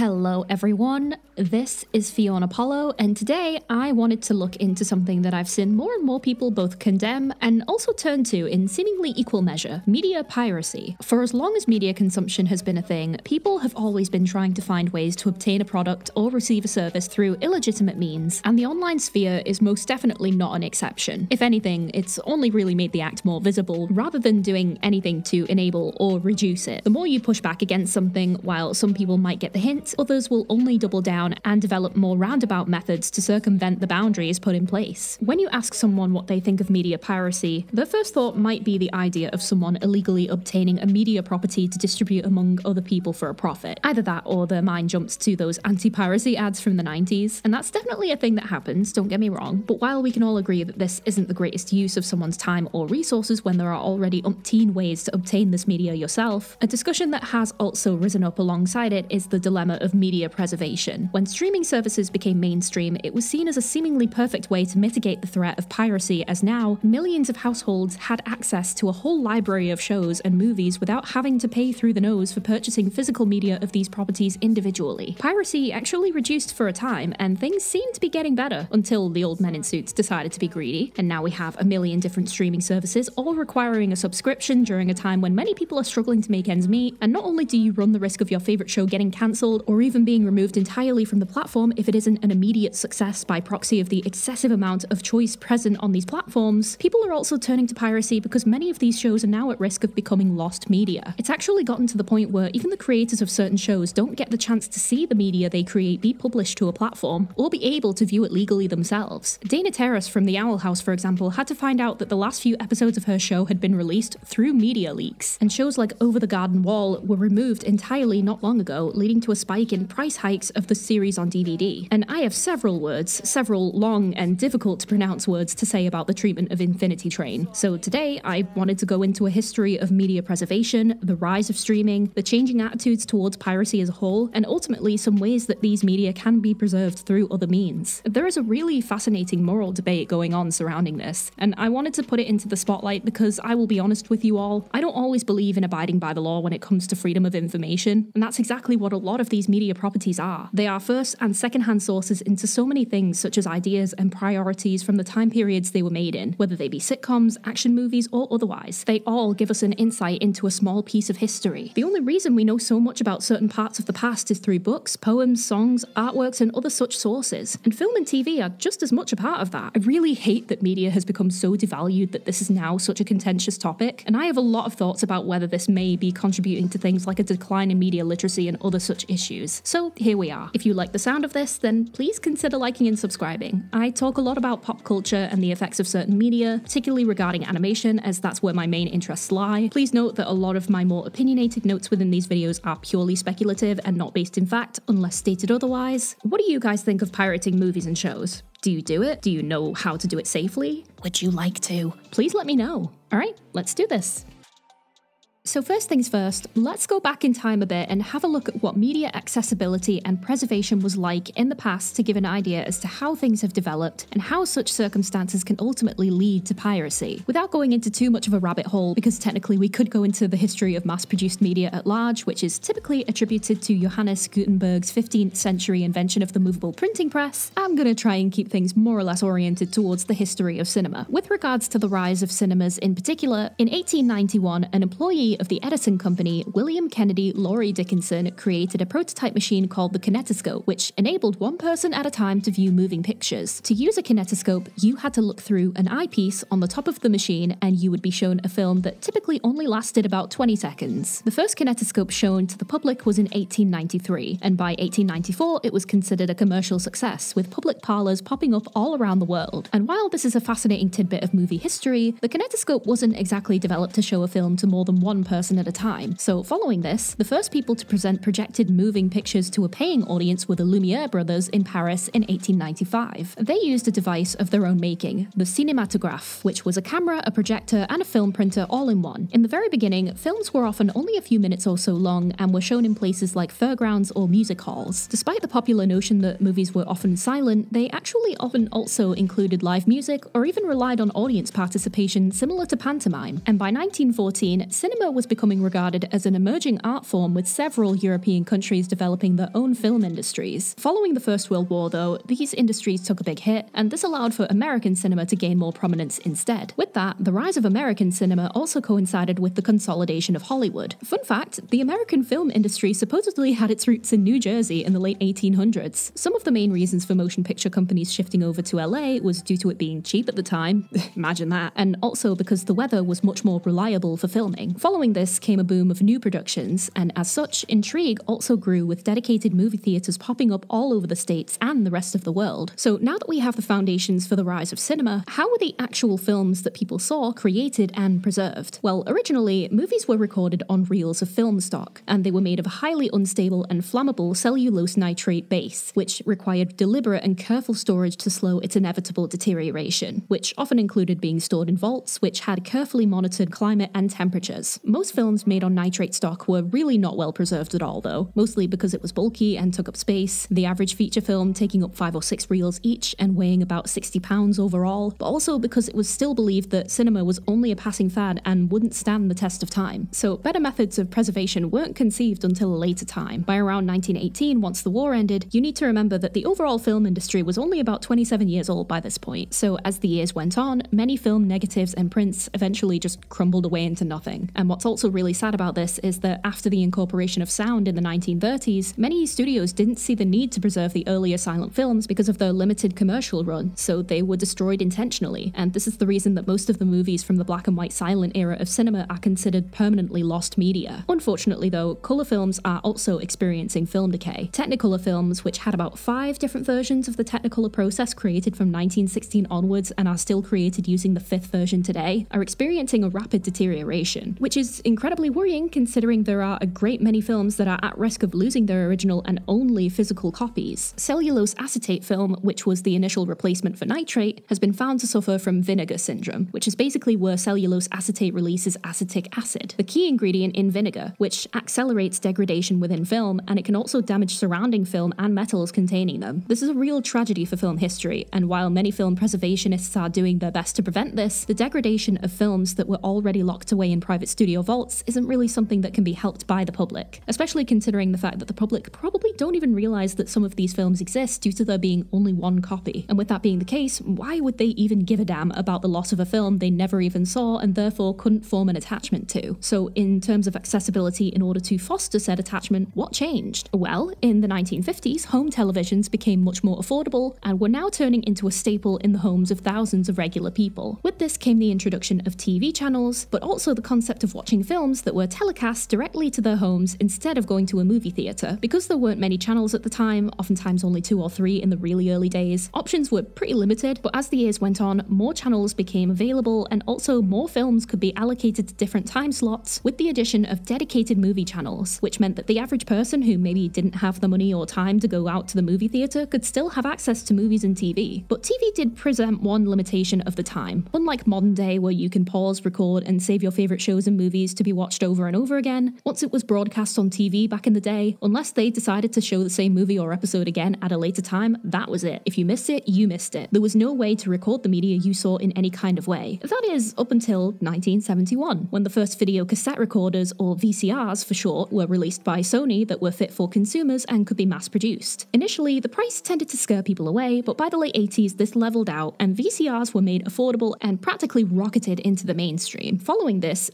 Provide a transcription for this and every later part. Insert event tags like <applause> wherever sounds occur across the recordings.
Hello, everyone. This is Fiona Apollo, and today I wanted to look into something that I've seen more and more people both condemn and also turn to in seemingly equal measure media piracy. For as long as media consumption has been a thing, people have always been trying to find ways to obtain a product or receive a service through illegitimate means, and the online sphere is most definitely not an exception. If anything, it's only really made the act more visible rather than doing anything to enable or reduce it. The more you push back against something, while some people might get the hint, others will only double down and develop more roundabout methods to circumvent the boundaries put in place. When you ask someone what they think of media piracy, their first thought might be the idea of someone illegally obtaining a media property to distribute among other people for a profit. Either that or their mind jumps to those anti piracy ads from the 90s, and that's definitely a thing that happens, don't get me wrong. But while we can all agree that this isn't the greatest use of someone's time or resources when there are already umpteen ways to obtain this media yourself, a discussion that has also risen up alongside it is the dilemma of media preservation. When streaming services became mainstream, it was seen as a seemingly perfect way to mitigate the threat of piracy, as now millions of households had access to a whole library of shows and movies without having to pay through the nose for purchasing physical media of these properties individually. Piracy actually reduced for a time, and things seemed to be getting better until the old men in suits decided to be greedy, and now we have a million different streaming services, all requiring a subscription during a time when many people are struggling to make ends meet. And not only do you run the risk of your favourite show getting cancelled or even being removed entirely from the platform if it isn't an immediate success by proxy of the excessive amount of choice present on these platforms, people are also turning to piracy because many of these shows are now at risk of becoming lost media. It's actually gotten to the point where even the creators of certain shows don't get the chance to see the media they create be published to a platform or be able to view it legally themselves. Dana Terrace from The Owl House, for example, had to find out that the last few episodes of her show had been released through media leaks, and shows like Over the Garden Wall were removed entirely not long ago, leading to a spike in price hikes of the series on DVD. And I have several words, several long and difficult to pronounce words to say about the treatment of Infinity Train. So today, I wanted to go into a history of media preservation, the rise of streaming, the changing attitudes towards piracy as a whole, and ultimately some ways that these media can be preserved through other means. There is a really fascinating moral debate going on surrounding this, and I wanted to put it into the spotlight because I will be honest with you all, I don't always believe in abiding by the law when it comes to freedom of information, and that's exactly what a lot of these media properties are. They are first and second-hand sources into so many things such as ideas and priorities from the time periods they were made in, whether they be sitcoms, action movies, or otherwise. They all give us an insight into a small piece of history. The only reason we know so much about certain parts of the past is through books, poems, songs, artworks, and other such sources. And film and TV are just as much a part of that. I really hate that media has become so devalued that this is now such a contentious topic, and I have a lot of thoughts about whether this may be contributing to things like a decline in media literacy and other such issues. So here we are. If you like the sound of this, then please consider liking and subscribing. I talk a lot about pop culture and the effects of certain media, particularly regarding animation, as that's where my main interests lie. Please note that a lot of my more opinionated notes within these videos are purely speculative and not based in fact, unless stated otherwise. What do you guys think of pirating movies and shows? Do you do it? Do you know how to do it safely? Would you like to? Please let me know. All right, let's do this. So, first things first, let's go back in time a bit and have a look at what media accessibility and preservation was like in the past to give an idea as to how things have developed and how such circumstances can ultimately lead to piracy. Without going into too much of a rabbit hole, because technically we could go into the history of mass produced media at large, which is typically attributed to Johannes Gutenberg's 15th century invention of the movable printing press, I'm going to try and keep things more or less oriented towards the history of cinema. With regards to the rise of cinemas in particular, in 1891, an employee of the Edison Company, William Kennedy Laurie Dickinson created a prototype machine called the kinetoscope, which enabled one person at a time to view moving pictures. To use a kinetoscope, you had to look through an eyepiece on the top of the machine and you would be shown a film that typically only lasted about 20 seconds. The first kinetoscope shown to the public was in 1893, and by 1894 it was considered a commercial success, with public parlours popping up all around the world. And while this is a fascinating tidbit of movie history, the kinetoscope wasn't exactly developed to show a film to more than one person at a time. So, following this, the first people to present projected moving pictures to a paying audience were the Lumiere brothers in Paris in 1895. They used a device of their own making, the cinematograph, which was a camera, a projector, and a film printer all in one. In the very beginning, films were often only a few minutes or so long and were shown in places like fairgrounds or music halls. Despite the popular notion that movies were often silent, they actually often also included live music or even relied on audience participation similar to pantomime. And by 1914, cinema was becoming regarded as an emerging art form with several European countries developing their own film industries. Following the First World War, though, these industries took a big hit, and this allowed for American cinema to gain more prominence instead. With that, the rise of American cinema also coincided with the consolidation of Hollywood. Fun fact the American film industry supposedly had its roots in New Jersey in the late 1800s. Some of the main reasons for motion picture companies shifting over to LA was due to it being cheap at the time, <laughs> imagine that, and also because the weather was much more reliable for filming. Following this came a boom of new productions, and as such, intrigue also grew with dedicated movie theatres popping up all over the States and the rest of the world. So now that we have the foundations for the rise of cinema, how were the actual films that people saw created and preserved? Well, originally, movies were recorded on reels of film stock, and they were made of a highly unstable and flammable cellulose nitrate base, which required deliberate and careful storage to slow its inevitable deterioration, which often included being stored in vaults which had carefully monitored climate and temperatures. Most films made on nitrate stock were really not well preserved at all, though, mostly because it was bulky and took up space, the average feature film taking up five or six reels each and weighing about 60 pounds overall, but also because it was still believed that cinema was only a passing fad and wouldn't stand the test of time. So better methods of preservation weren't conceived until a later time. By around 1918, once the war ended, you need to remember that the overall film industry was only about 27 years old by this point, so as the years went on, many film negatives and prints eventually just crumbled away into nothing. And what's also really sad about this is that after the incorporation of sound in the 1930s, many studios didn't see the need to preserve the earlier silent films because of their limited commercial run, so they were destroyed intentionally. And this is the reason that most of the movies from the black and white silent era of cinema are considered permanently lost media. Unfortunately, though, colour films are also experiencing film decay. Technicolor films, which had about five different versions of the Technicolor process created from 1916 onwards and are still created using the fifth version today, are experiencing a rapid deterioration, which is incredibly worrying considering there are a great many films that are at risk of losing their original and only physical copies. Cellulose acetate film, which was the initial replacement for nitrate, has been found to suffer from vinegar syndrome, which is basically where cellulose acetate releases acetic acid, the key ingredient in vinegar, which accelerates degradation within film and it can also damage surrounding film and metals containing them. This is a real tragedy for film history, and while many film preservationists are doing their best to prevent this, the degradation of films that were already locked away in private studio vaults isn't really something that can be helped by the public, especially considering the fact that the public probably don't even realize that some of these films exist due to there being only one copy. And with that being the case, why would they even give a damn about the loss of a film they never even saw and therefore couldn't form an attachment to? So, in terms of accessibility, in order to foster said attachment, what changed? Well, in the 1950s, home televisions became much more affordable and were now turning into a staple in the homes of thousands of regular people. With this came the introduction of TV channels, but also the concept of watching films that were telecast directly to their homes instead of going to a movie theatre. Because there weren't many channels at the time, oftentimes only two or three in the really early days, options were pretty limited, but as the years went on, more channels became available and also more films could be allocated to different time slots with the addition of dedicated movie channels, which meant that the average person who maybe didn't have the money or time to go out to the movie theatre could still have access to movies and TV. But TV did present one limitation of the time. Unlike modern day where you can pause, record, and save your favourite shows and movies to be watched over and over again, once it was broadcast on TV back in the day, unless they decided to show the same movie or episode again at a later time, that was it. If you missed it, you missed it. There was no way to record the media you saw in any kind of way. That is, up until 1971, when the first video cassette recorders, or VCRs for short, were released by Sony that were fit for consumers and could be mass produced. Initially, the price tended to scare people away, but by the late 80s, this leveled out and VCRs were made affordable and practically rocketed into the mainstream. Following this,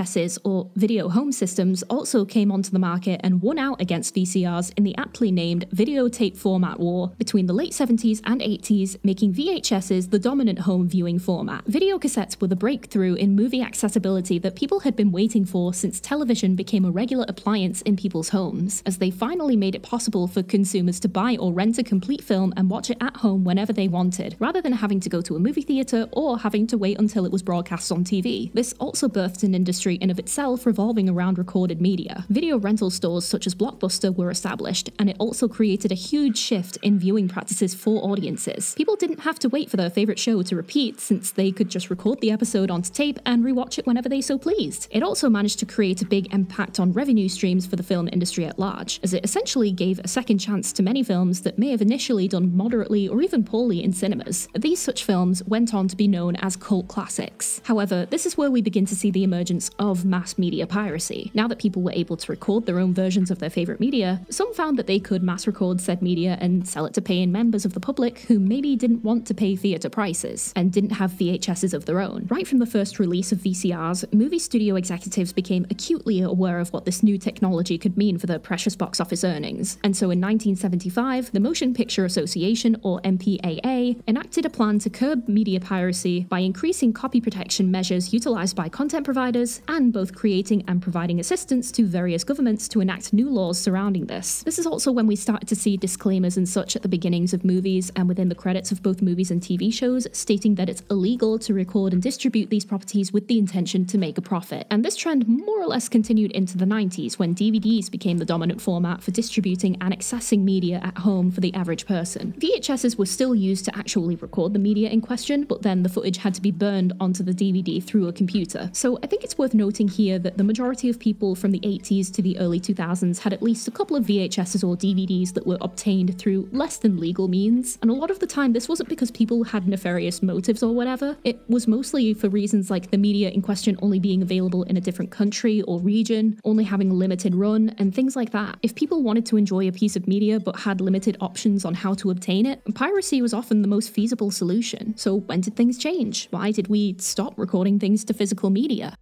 VHSs, or video home systems, also came onto the market and won out against VCRs in the aptly named videotape format war between the late 70s and 80s, making VHSs the dominant home viewing format. Video cassettes were the breakthrough in movie accessibility that people had been waiting for since television became a regular appliance in people's homes, as they finally made it possible for consumers to buy or rent a complete film and watch it at home whenever they wanted, rather than having to go to a movie theatre or having to wait until it was broadcast on TV. This also birthed an industry in of itself revolving around recorded media. Video rental stores such as Blockbuster were established, and it also created a huge shift in viewing practices for audiences. People didn't have to wait for their favourite show to repeat since they could just record the episode onto tape and rewatch it whenever they so pleased. It also managed to create a big impact on revenue streams for the film industry at large, as it essentially gave a second chance to many films that may have initially done moderately or even poorly in cinemas. These such films went on to be known as cult classics. However, this is where we begin to see the emergence of mass media piracy. Now that people were able to record their own versions of their favorite media, some found that they could mass record said media and sell it to paying members of the public who maybe didn't want to pay theatre prices and didn't have VHSs of their own. Right from the first release of VCRs, movie studio executives became acutely aware of what this new technology could mean for their precious box office earnings. And so in 1975, the Motion Picture Association, or MPAA, enacted a plan to curb media piracy by increasing copy protection measures utilized by content providers and both creating and providing assistance to various governments to enact new laws surrounding this. This is also when we started to see disclaimers and such at the beginnings of movies and within the credits of both movies and TV shows stating that it's illegal to record and distribute these properties with the intention to make a profit. And this trend more or less continued into the 90s when DVDs became the dominant format for distributing and accessing media at home for the average person. VHSs were still used to actually record the media in question, but then the footage had to be burned onto the DVD through a computer. So I think it's worth noting here that the majority of people from the 80s to the early 2000s had at least a couple of VHSs or DVDs that were obtained through less than legal means, and a lot of the time this wasn't because people had nefarious motives or whatever, it was mostly for reasons like the media in question only being available in a different country or region, only having a limited run, and things like that. If people wanted to enjoy a piece of media but had limited options on how to obtain it, piracy was often the most feasible solution. So when did things change? Why did we stop recording things to physical media?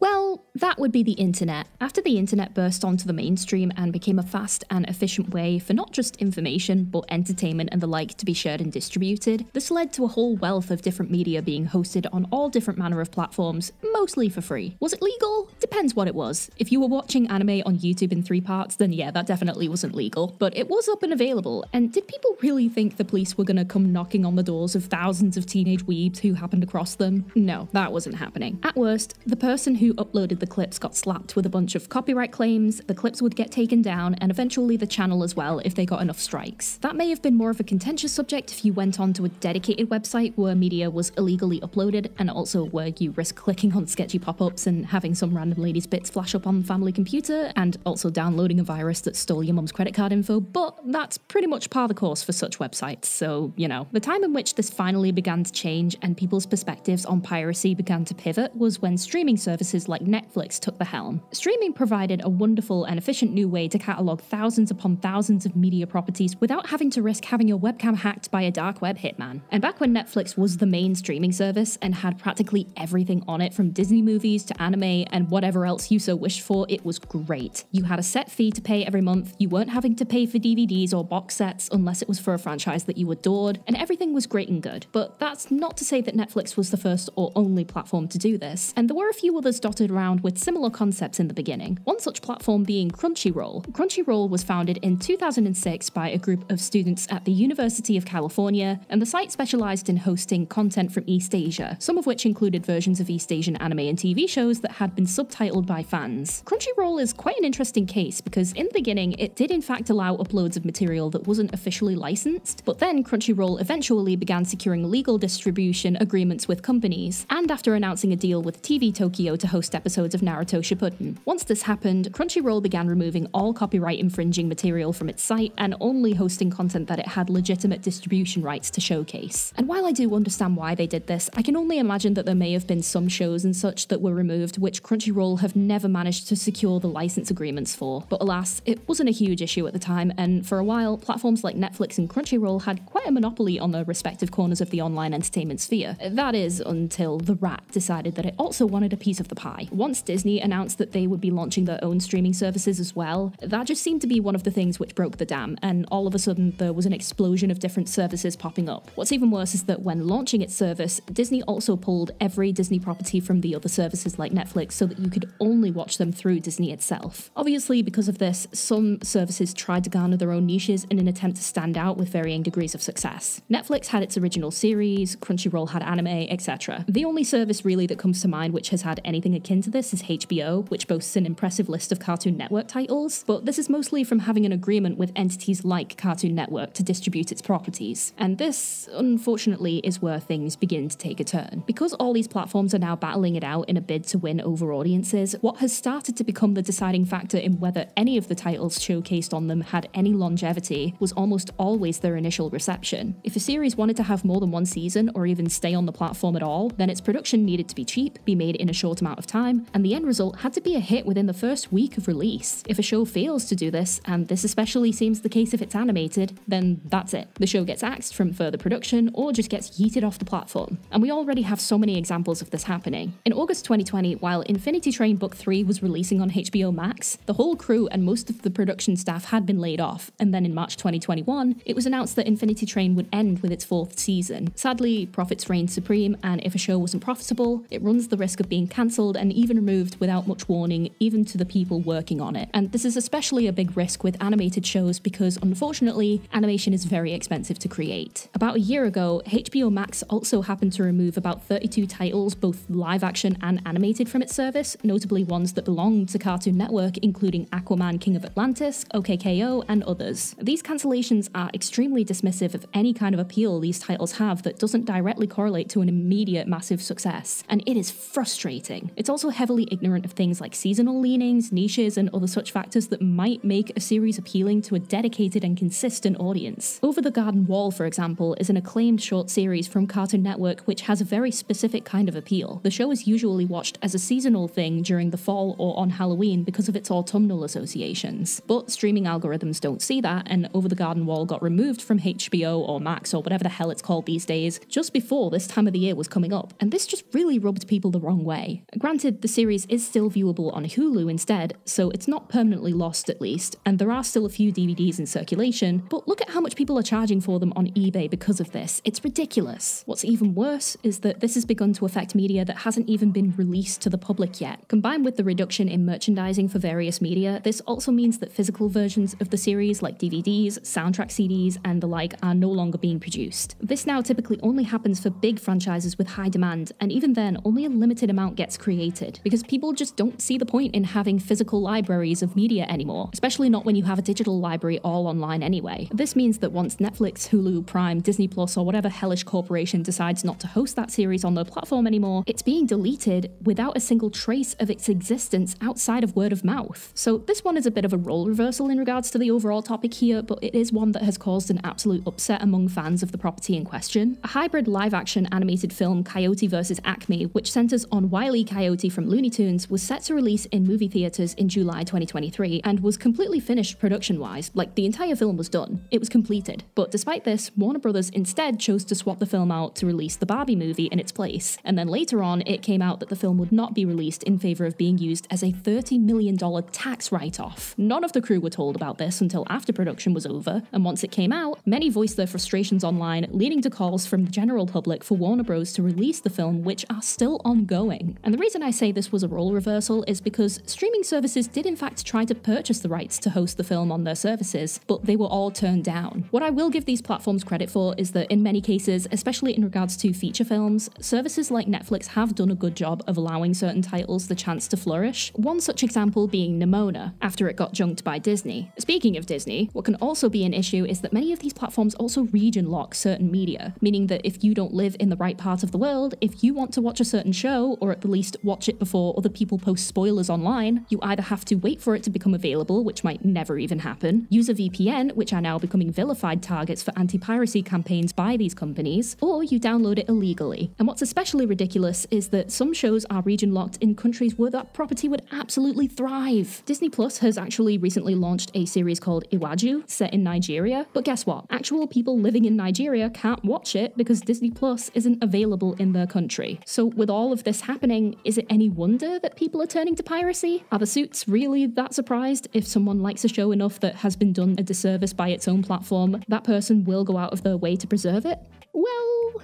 Well, that would be the internet. After the internet burst onto the mainstream and became a fast and efficient way for not just information, but entertainment and the like to be shared and distributed, this led to a whole wealth of different media being hosted on all different manner of platforms, mostly for free. Was it legal? Depends what it was. If you were watching anime on YouTube in three parts, then yeah, that definitely wasn't legal. But it was up and available, and did people really think the police were gonna come knocking on the doors of thousands of teenage weebs who happened across them? No, that wasn't happening. At worst, the person who uploaded the clips got slapped with a bunch of copyright claims, the clips would get taken down, and eventually the channel as well if they got enough strikes. That may have been more of a contentious subject if you went onto a dedicated website where media was illegally uploaded, and also where you risk clicking on sketchy pop ups and having some random lady's bits flash up on the family computer, and also downloading a virus that stole your mum's credit card info, but that's pretty much par the course for such websites, so, you know. The time in which this finally began to change and people's perspectives on piracy began to pivot was when streaming services like Netflix took the helm. Streaming provided a wonderful and efficient new way to catalogue thousands upon thousands of media properties without having to risk having your webcam hacked by a dark web hitman. And back when Netflix was the main streaming service and had practically everything on it from Disney movies to anime and whatever else you so wished for, it was great. You had a set fee to pay every month, you weren't having to pay for DVDs or box sets unless it was for a franchise that you adored, and everything was great and good. But that's not to say that Netflix was the first or only platform to do this, and there were a few others dotted around with similar concepts in the beginning. One such platform being Crunchyroll. Crunchyroll was founded in 2006 by a group of students at the University of California, and the site specialized in hosting content from East Asia, some of which included versions of East Asian anime and TV shows that had been subtitled by fans. Crunchyroll is quite an interesting case because in the beginning it did in fact allow uploads of material that wasn't officially licensed, but then Crunchyroll eventually began securing legal distribution agreements with companies, and after announcing a deal with TV Tokyo to host episodes of Naruto Shippuden. Once this happened, Crunchyroll began removing all copyright infringing material from its site and only hosting content that it had legitimate distribution rights to showcase. And while I do understand why they did this, I can only imagine that there may have been some shows and such that were removed which Crunchyroll have never managed to secure the license agreements for. But alas, it wasn't a huge issue at the time, and for a while, platforms like Netflix and Crunchyroll had quite a monopoly on their respective corners of the online entertainment sphere. That is, until The Rat decided that it also wanted a piece of the pie. Once Disney announced that they would be launching their own streaming services as well, that just seemed to be one of the things which broke the dam, and all of a sudden there was an explosion of different services popping up. What's even worse is that when launching its service, Disney also pulled every Disney property from the other services like Netflix so that you could only watch them through Disney itself. Obviously, because of this, some services tried to garner their own niches in an attempt to stand out with varying degrees of success. Netflix had its original series, Crunchyroll had anime, etc. The only service really that comes to mind which has had anything akin to this is HBO, which boasts an impressive list of Cartoon Network titles, but this is mostly from having an agreement with entities like Cartoon Network to distribute its properties. And this, unfortunately, is where things begin to take a turn. Because all these platforms are now battling it out in a bid to win over audiences, what has started to become the deciding factor in whether any of the titles showcased on them had any longevity was almost always their initial reception. If a series wanted to have more than one season or even stay on the platform at all, then its production needed to be cheap, be made in a short amount amount of time, and the end result had to be a hit within the first week of release. If a show fails to do this, and this especially seems the case if it's animated, then that's it. The show gets axed from further production or just gets yeeted off the platform. And we already have so many examples of this happening. In August 2020, while Infinity Train Book 3 was releasing on HBO Max, the whole crew and most of the production staff had been laid off, and then in March 2021, it was announced that Infinity Train would end with its fourth season. Sadly, profits reigned supreme, and if a show wasn't profitable, it runs the risk of being cancelled and even removed without much warning, even to the people working on it. And this is especially a big risk with animated shows because, unfortunately, animation is very expensive to create. About a year ago, HBO Max also happened to remove about 32 titles, both live action and animated, from its service, notably ones that belonged to Cartoon Network, including Aquaman King of Atlantis, OK KO, and others. These cancellations are extremely dismissive of any kind of appeal these titles have that doesn't directly correlate to an immediate massive success, and it is frustrating. It's also heavily ignorant of things like seasonal leanings, niches, and other such factors that might make a series appealing to a dedicated and consistent audience. Over the Garden Wall, for example, is an acclaimed short series from Cartoon Network which has a very specific kind of appeal. The show is usually watched as a seasonal thing during the fall or on Halloween because of its autumnal associations. But streaming algorithms don't see that, and Over the Garden Wall got removed from HBO or Max or whatever the hell it's called these days just before this time of the year was coming up, and this just really rubbed people the wrong way. Granted, the series is still viewable on Hulu instead, so it's not permanently lost at least, and there are still a few DVDs in circulation, but look at how much people are charging for them on eBay because of this. It's ridiculous. What's even worse is that this has begun to affect media that hasn't even been released to the public yet. Combined with the reduction in merchandising for various media, this also means that physical versions of the series, like DVDs, soundtrack CDs, and the like, are no longer being produced. This now typically only happens for big franchises with high demand, and even then, only a limited amount gets created, because people just don't see the point in having physical libraries of media anymore, especially not when you have a digital library all online anyway. This means that once Netflix, Hulu, Prime, Disney Plus, or whatever hellish corporation decides not to host that series on their platform anymore, it's being deleted without a single trace of its existence outside of word of mouth. So this one is a bit of a role reversal in regards to the overall topic here, but it is one that has caused an absolute upset among fans of the property in question. A hybrid live action animated film, Coyote vs. Acme, which centers on Wile E. Coyote from Looney Tunes, was set to release in movie theaters in July 2023 and was completely finished production wise, like the entire film was done. It was completed. But despite this, Warner Brothers instead chose to swap the film out to release the Barbie movie in its place. And then later on, it came out that the film would not be released in favor of being used as a $30 million tax write off. None of the crew were told about this until after production was over, and once it came out, many voiced their frustrations online, leading to calls from the general public for Warner Bros. to release the film, which are still ongoing. And the reason I say this was a role reversal is because streaming services did in fact try to purchase the rights to host the film on their services, but they were all turned down. What I will give these platforms credit for is that in many cases, especially in regards to feature films, services like Netflix have done a good job of allowing certain titles the chance to flourish. One such example being Nimona, after it got junked by Disney. Speaking of Disney, what can also be an issue is that many of these platforms also region lock certain media, meaning that if you don't live in the right part of the world, if you want to watch a certain show, or at the least watch it before other people post spoilers online, you either have to wait for it to become available, which might never even happen, use a VPN, which are now becoming vilified targets for anti piracy campaigns by these companies, or you download it illegally. And what's especially ridiculous is that some shows are region locked in countries where that property would absolutely thrive. Disney Plus has actually recently launched a series called Iwaju, set in Nigeria, but guess what? Actual people living in Nigeria can't watch it because Disney Plus isn't available in their country. So, with all of this happening, is it any wonder that people are turning to piracy? Are the suits really that surprised if someone likes a show enough that has been done a disservice by its own platform, that person will go out of their way to preserve it? Well,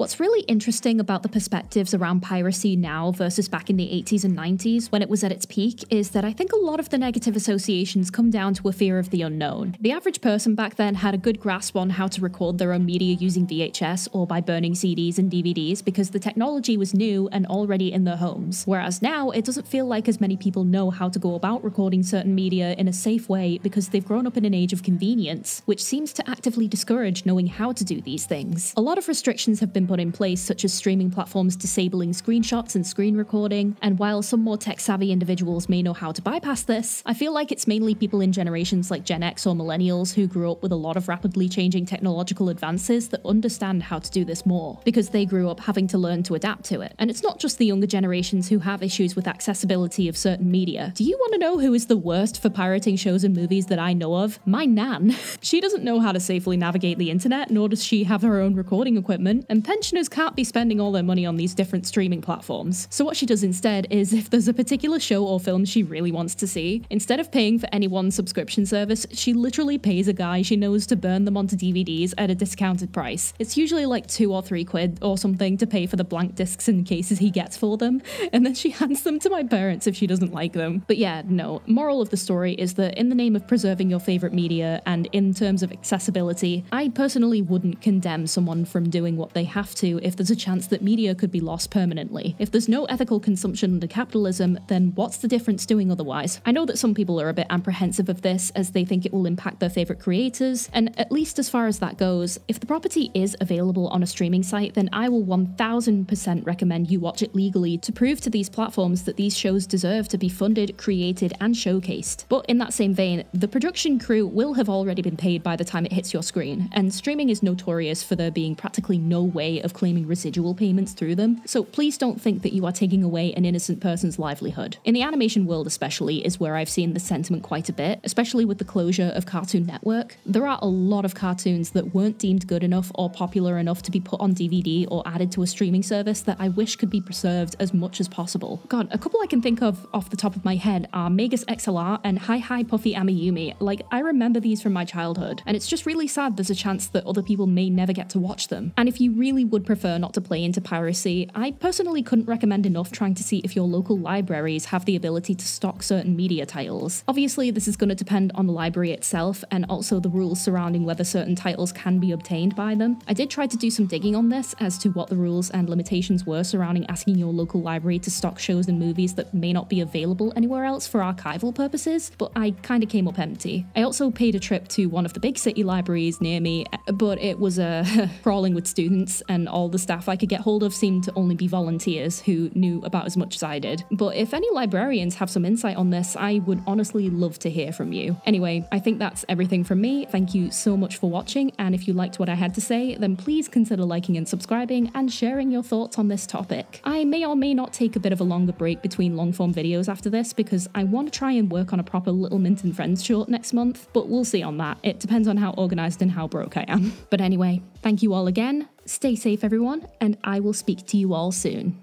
What's really interesting about the perspectives around piracy now versus back in the 80s and 90s when it was at its peak is that I think a lot of the negative associations come down to a fear of the unknown. The average person back then had a good grasp on how to record their own media using VHS or by burning CDs and DVDs because the technology was new and already in their homes. Whereas now, it doesn't feel like as many people know how to go about recording certain media in a safe way because they've grown up in an age of convenience, which seems to actively discourage knowing how to do these things. A lot of restrictions have been put in place, such as streaming platforms disabling screenshots and screen recording. And while some more tech savvy individuals may know how to bypass this, I feel like it's mainly people in generations like Gen X or millennials who grew up with a lot of rapidly changing technological advances that understand how to do this more, because they grew up having to learn to adapt to it. And it's not just the younger generations who have issues with accessibility of certain media. Do you want to know who is the worst for pirating shows and movies that I know of? My nan. <laughs> she doesn't know how to safely navigate the internet, nor does she have her own recording equipment, and pensioners can't be spending all their money on these different streaming platforms. So what she does instead is if there's a particular show or film she really wants to see, instead of paying for any one subscription service, she literally pays a guy she knows to burn them onto DVDs at a discounted price. It's usually like two or three quid or something to pay for the blank discs and cases he gets for them, <laughs> and then she hands them to my parents if she doesn't like them. But yeah, no. Moral of the story is that in the name of preserving your favorite media and in terms of accessibility, I personally wouldn't condemn someone from doing what they have to if there's a chance that media could be lost permanently. If there's no ethical consumption under capitalism, then what's the difference doing otherwise? I know that some people are a bit apprehensive of this as they think it will impact their favorite creators, and at least as far as that goes, if the property is available on a streaming site, then I will 1000% recommend you watch it legally to prove to these platforms that these shows deserve to be funded, created, and showcased. But in that same vein, the production crew will have already been paid by the time it hits your screen, and streaming is notorious for there being practically no way of claiming residual payments through them, so please don't think that you are taking away an innocent person's livelihood. In the animation world, especially, is where I've seen the sentiment quite a bit, especially with the closure of Cartoon Network. There are a lot of cartoons that weren't deemed good enough or popular enough to be put on DVD or added to a streaming service that I wish could be preserved as much as possible. God, a couple I can think of off the top of my head are Megas XLR and Hi Hi Puffy Amiyumi. Like, I remember these from my childhood, and it's just really sad there's a chance that other people may never get to watch them. And if you really would prefer not to play into piracy, I personally couldn't recommend enough trying to see if your local libraries have the ability to stock certain media titles. Obviously, this is going to depend on the library itself and also the rules surrounding whether certain titles can be obtained by them. I did try to do some digging on this as to what the rules and limitations were surrounding asking your local library to stock shows and movies that may not be available anywhere else for archival purposes, but I kind of came up empty. I also paid a trip to one of the big city libraries near me, but it was uh, <laughs> crawling with students, and all the staff I could get hold of seemed to only be volunteers who knew about as much as I did. But if any librarians have some insight on this, I would honestly love to hear from you. Anyway, I think that's everything from me. Thank you so much for watching, and if you liked what I had to say, then please consider liking and subscribing and sharing your thoughts on this topic. I may or may not take a bit of a longer break between long form videos after this because I want to try and work on a proper Little Mint and Friends short next month, but we'll see on that. It depends on how organised and how broke I am. <laughs> But anyway, thank you all again, stay safe everyone, and I will speak to you all soon.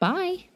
Bye!